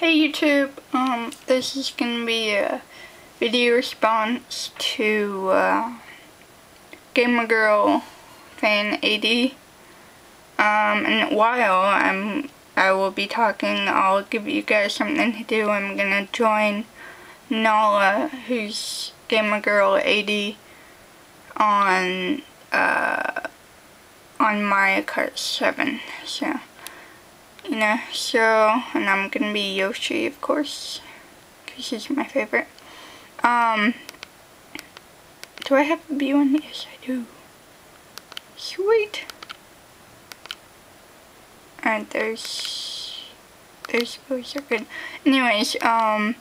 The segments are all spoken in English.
Hey YouTube, um, this is gonna be a video response to, uh, Gamer Girl Fan 80. Um, and while I'm, I will be talking, I'll give you guys something to do. I'm gonna join Nala, who's Gamer Girl 80, on, uh, on Mario Kart 7, so you know, so, and I'm gonna be Yoshi, of course, because he's my favorite. Um, do I have a B one? Yes, I do. Sweet. And there's, there's, those are good. Anyways, um,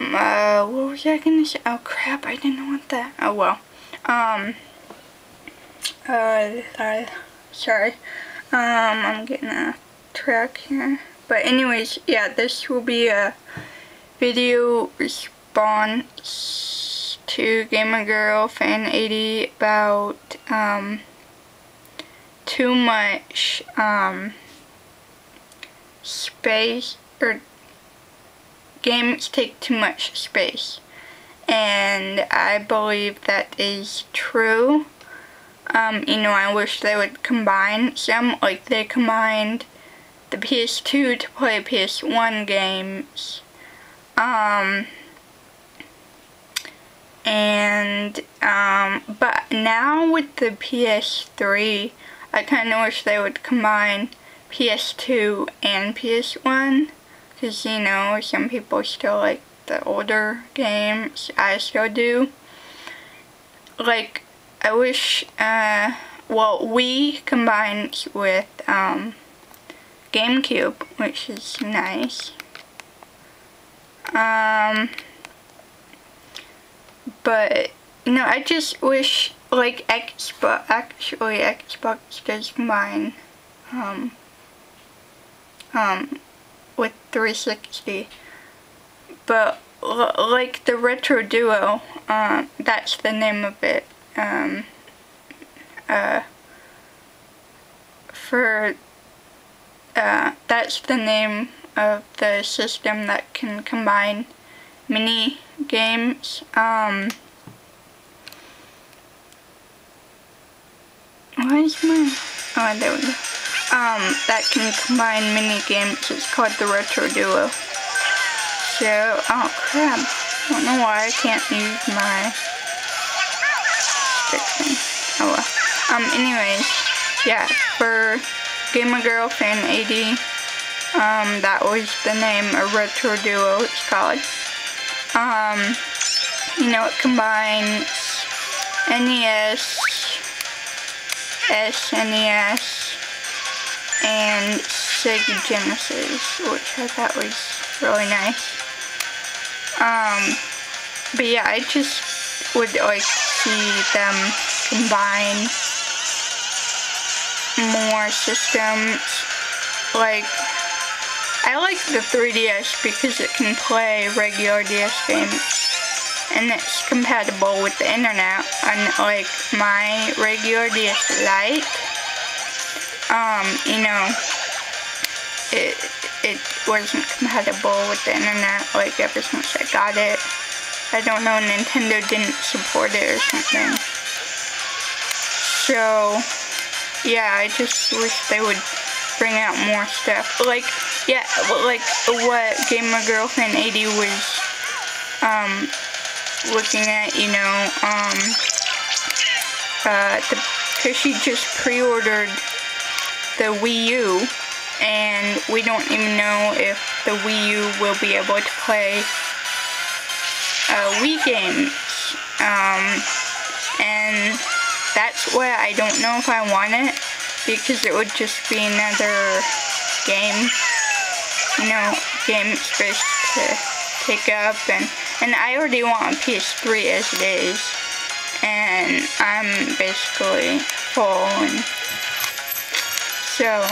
uh, what was I gonna say? Oh crap, I didn't want that. Oh well. Um, uh, sorry. Um, I'm getting a track here. But anyways, yeah, this will be a video response to Gamer Girl Fan 80 about um, too much um, space or games take too much space and I believe that is true. Um, you know, I wish they would combine some, like they combined the PS2 to play PS1 games. Um, and, um, but now with the PS3, I kind of wish they would combine PS2 and PS1. Because, you know, some people still like the older games. I still do. Like, I wish, uh, well, we combined with, um, GameCube, which is nice. Um, but, you know, I just wish, like, Xbox, actually, Xbox does mine, um, um, with 360. But, like, the Retro Duo, uh, that's the name of it, um, uh, for uh, that's the name of the system that can combine mini games. Um, why is my, oh there we go. Um, that can combine mini games. It's called the Retro Duo. So, oh crap. I don't know why I can't use my stick thing. Oh well. Um, anyways, yeah, for Gamer Girl Fan 80. Um, that was the name of Retro Duo, it's called. Um, you know, it combines NES, SNES, and Sega Genesis, which I thought was really nice. Um, but yeah, I just would like see them combine more systems. Like, I like the 3DS because it can play regular DS games. And it's compatible with the internet. Unlike my regular DS Lite, um, you know, it, it wasn't compatible with the internet, like, ever since I got it. I don't know, Nintendo didn't support it or something. So, yeah, I just wish they would bring out more stuff. Like, yeah, like what Gamer Girl Fan 80 was um, looking at, you know, um, uh, because she just pre-ordered the Wii U, and we don't even know if the Wii U will be able to play uh, Wii games. Um, and that's why I don't know if I want it, because it would just be another game, you know, game space to take up, and, and I already want a PS3 as it is, and I'm basically full, and so,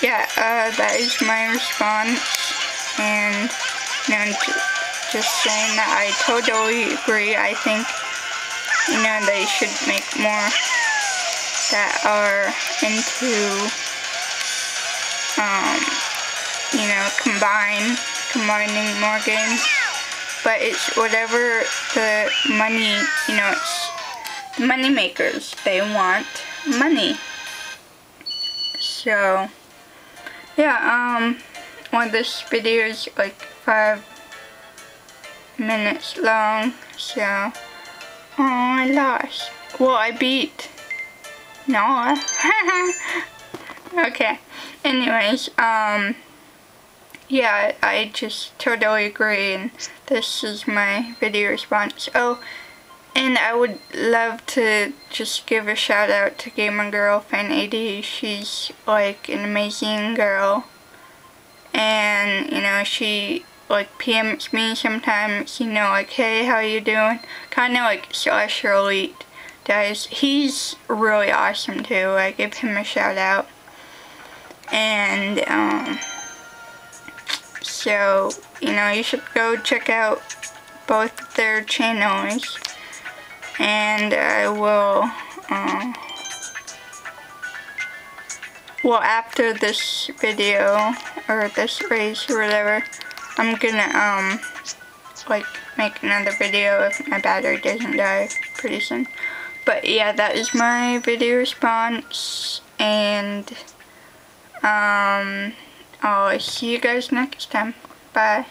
yeah, uh, that is my response, and, you know, just saying that I totally agree, I think you know, they should make more that are into, um, you know, combine, combining more games. But it's whatever the money, you know, it's money makers. They want money. So, yeah, um, well, this video is like five minutes long, so, oh, I lost. Well, I beat Noah. okay, anyways, um, yeah, I just totally agree, and this is my video response. Oh, and I would love to just give a shout out to Gamer Girl Fan 80. She's like an amazing girl. And, you know, she like PMs me sometimes, you know, like, hey, how you doing? Kind of like Slasher Elite does. He's really awesome too. I give him a shout out. And, um, so, you know, you should go check out both their channels and I will uh, well after this video or this race or whatever I'm gonna um like make another video if my battery doesn't die pretty soon. But yeah that is my video response and um I'll see you guys next time. Bye